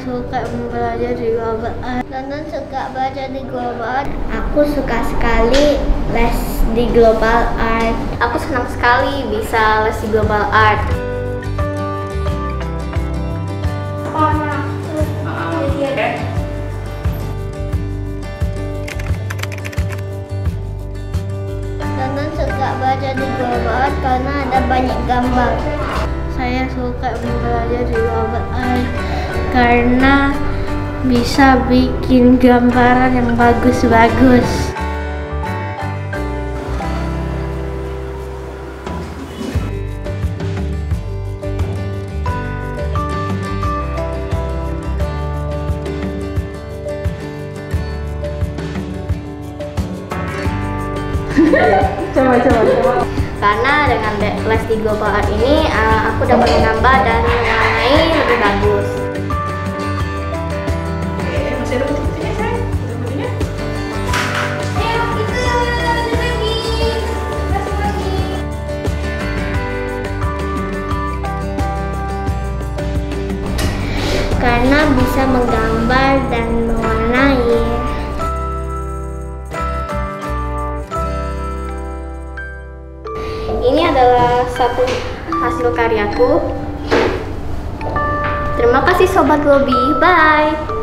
suka belajar di Global Art. Tonton suka baca di Global Art. Aku suka sekali les di Global Art. Aku senang sekali bisa les di Global Art. Suka baca di Global Art karena ada banyak gambar. Saya suka belajar di Global Art karena bisa bikin gambaran yang bagus-bagus. coba coba coba Karena dengan de- les di Global Art ini, uh, aku dapat menggambar dan mewarnai lebih bagus. Karena bisa menggambar dan mewarnai. Ini adalah satu hasil karyaku. Terima kasih Sobat Lobby, bye!